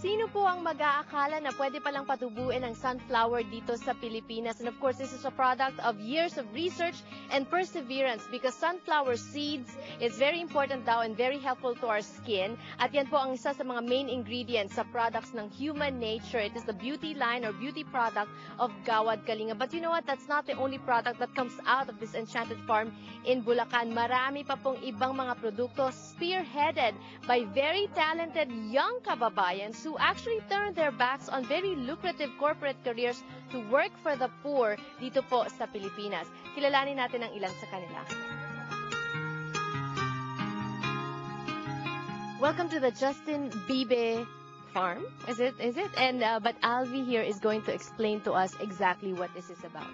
Sino po ang mag-aakala na pwede palang patubuin ang sunflower dito sa Pilipinas? And of course, this is a product of years of research and perseverance because sunflower seeds is very important daw and very helpful to our skin. At yan po ang isa sa mga main ingredients sa products ng Human Nature. It is the beauty line or beauty product of Gawad Kalinga. But you know what? That's not the only product that comes out of this enchanted farm in Bulacan. Marami pa pong ibang mga produkto spearheaded by very talented young kababayans who actually turn their backs on very lucrative corporate careers to work for the poor dito po sa Pilipinas. Kilalanin natin ang ilan sa kanila. Welcome to the Justin Bibe farm, is it? Is it? And uh, but Alvie here is going to explain to us exactly what this is about.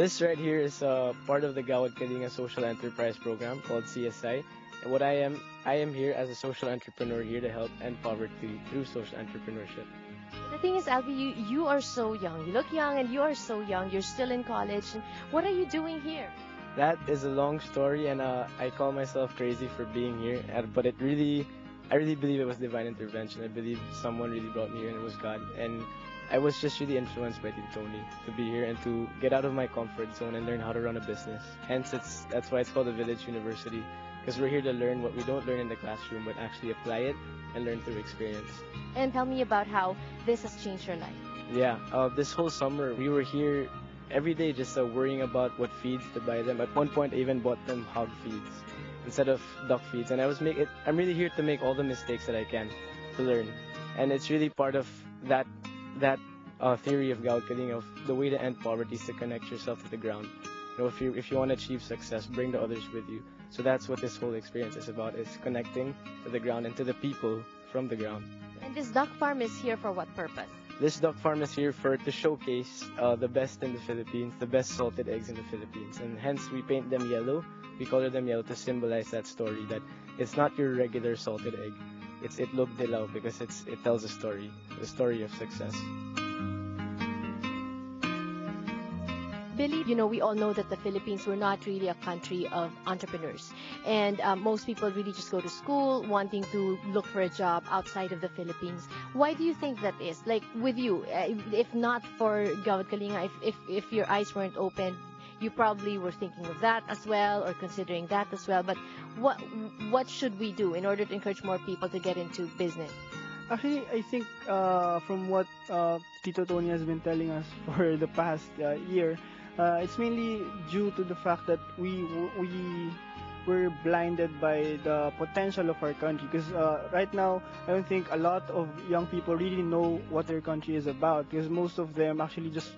This right here is uh, part of the Gawad Kalinga Social Enterprise Program called CSI. And what I am, I am here as a social entrepreneur here to help end poverty through social entrepreneurship. The thing is, Alvie, you, you are so young. You look young and you are so young. You're still in college. What are you doing here? That is a long story, and uh, I call myself crazy for being here. uh, But it really, I really believe it was divine intervention. I believe someone really brought me here, and it was God. And I was just really influenced by Tito Tony to be here and to get out of my comfort zone and learn how to run a business. Hence, it's that's why it's called a village university because we're here to learn what we don't learn in the classroom, but actually apply it and learn through experience. And tell me about how this has changed your life. Yeah, uh, this whole summer we were here every day just uh, worrying about what feeds to buy them. At one point, I even bought them hog feeds instead of duck feeds, and I was make it. I'm really here to make all the mistakes that I can to learn, and it's really part of that that uh, theory of Gawad Kalinga of the way to end poverty is to connect yourself to the ground. You know, if you if you want to achieve success, bring the others with you. So that's what this whole experience is about: is connecting to the ground and to the people from the ground. And this duck farm is here for what purpose? This duck farm is here for to showcase uh, the best in the Philippines, the best salted eggs in the Philippines, and hence we paint them yellow. We color them yellow to symbolize that story that it's not your regular salted egg. It's itlog dilaw because it's it tells a story, the story of success. Billy, you know, we all know that the Philippines were not really a country of entrepreneurs. And uh, most people really just go to school wanting to look for a job outside of the Philippines. Why do you think that is? Like with you, uh, if not for Gawad Kalinga, if, if, if your eyes weren't open, you probably were thinking of that as well or considering that as well. But what what should we do in order to encourage more people to get into business? Actually, I think uh, from what uh, Tito Tony has been telling us for the past uh, year, uh, it's mainly due to the fact that we we were blinded by the potential of our country. Because uh, right now, I don't think a lot of young people really know what their country is about. Because most of them actually just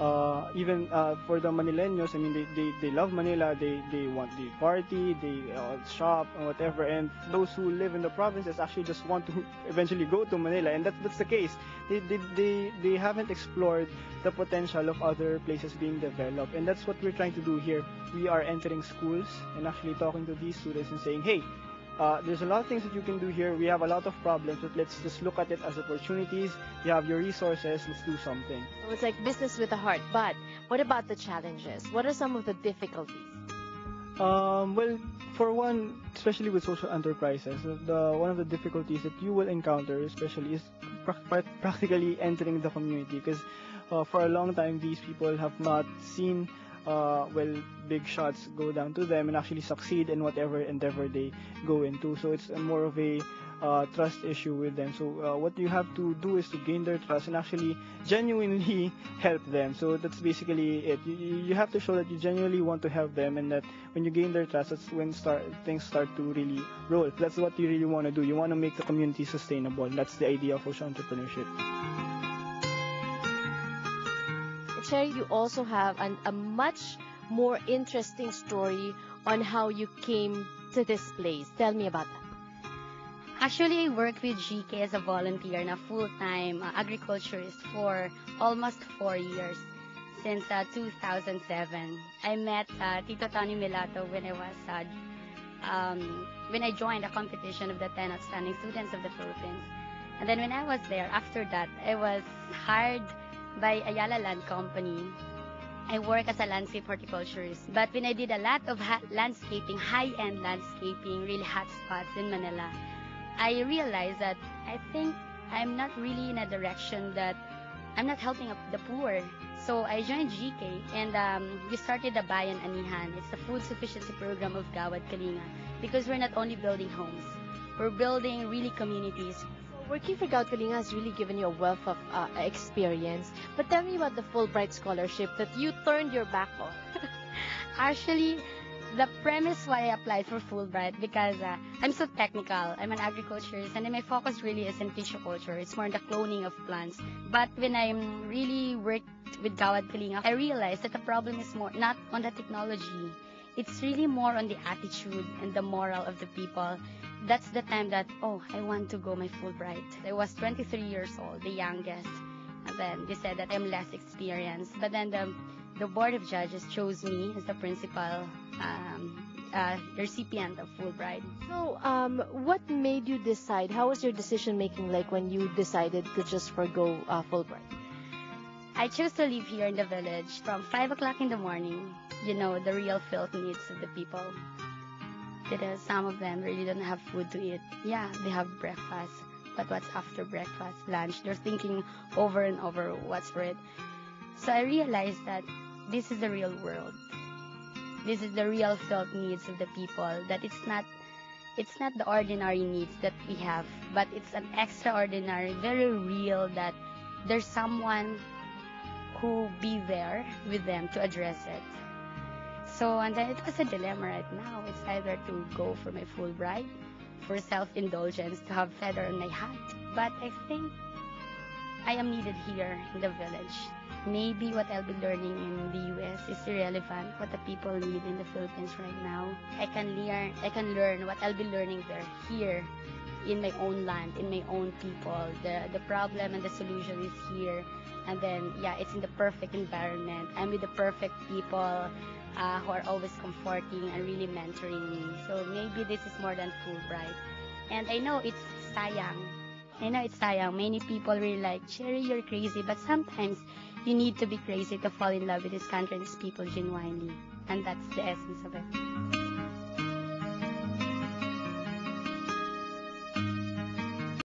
uh, even uh, for the Manileños, I mean, they, they, they love Manila, they, they want the party, they uh, shop and whatever, and those who live in the provinces actually just want to eventually go to Manila, and that, that's the case. They, they, they, they haven't explored the potential of other places being developed, and that's what we're trying to do here. We are entering schools and actually talking to these students and saying, hey, uh, there's a lot of things that you can do here. We have a lot of problems, but let's just look at it as opportunities. You have your resources. Let's do something. So it's like business with a heart. But what about the challenges? What are some of the difficulties? Um, well, for one, especially with social enterprises, the one of the difficulties that you will encounter, especially, is pra- pra- practically entering the community. Because uh, for a long time, these people have not seen uh, well, big shots go down to them and actually succeed in whatever endeavor they go into. So it's more of a uh, trust issue with them. So uh, what you have to do is to gain their trust and actually genuinely help them. So that's basically it. You, you have to show that you genuinely want to help them and that when you gain their trust, that's when start things start to really roll. That's what you really want to do. You want to make the community sustainable. That's the idea of social entrepreneurship. Cherrie, you also have an, a much more interesting story on how you came to this place. Tell me about that. Actually, I worked with GK as a volunteer na full-time uh, agriculturist for almost four years since uh, 2007. I met uh, Tito Tony Meloto when I was uh, um, when I joined a competition of the 10 outstanding students of the Philippines. And then when I was there, after that, I was hired by Ayala Land Company. I work as a landscape horticulturist. But when I did a lot of landscaping, high-end landscaping, really hot spots in Manila, I realized that I think I'm not really in a direction that I'm not helping the poor. So I joined GK and um, we started the Bayan Anihan. It's the food sufficiency program of Gawad Kalinga because we're not only building homes, we're building really communities. Working for Gawad Kalinga has really given you a wealth of uh, experience. But tell me about the Fulbright scholarship that you turned your back on. Actually, the premise why I applied for Fulbright because uh, I'm so technical. I'm an agriculturist and my focus really is in tissue culture. It's more the cloning of plants. But when I'm really worked with Gawad Kalinga, I realized that the problem is more not on the technology. It's really more on the attitude and the moral of the people. That's the time that, oh, I want to go my Fulbright. I was 23 years old, the youngest. And then they said that I'm less experienced. But then the the board of judges chose me as the principal um, uh, recipient of Fulbright. So, um, what made you decide? How was your decision making like when you decided to just forego uh, Fulbright? I chose to live here in the village from 5 o'clock in the morning. You know, the real filth needs of the people. Because some of them really don't have food to eat. Yeah, they have breakfast. But what's after breakfast, lunch? They're thinking over and over what's for it. So I realized that this is the real world. This is the real felt needs of the people. That it's not it's not the ordinary needs that we have, but it's an extraordinary, very real that there's someone who be there with them to address it. So and then it was a dilemma right now. It's either to go for my full Fulbright, for self-indulgence, to have feather on my hat. But I think I am needed here in the village maybe what I'll be learning in the US is irrelevant what the people need in the Philippines right now. I can learn I can learn what I'll be learning there here in my own land, in my own people. The the problem and the solution is here. And then yeah, it's in the perfect environment. I'm with the perfect people uh, who are always comforting and really mentoring me. So maybe this is more than Fulbright. And I know it's sayang. I know it's sayang. Many people really like, Cherrie, you're crazy. But sometimes you need to be crazy to fall in love with this country and these people genuinely. And that's the essence of it.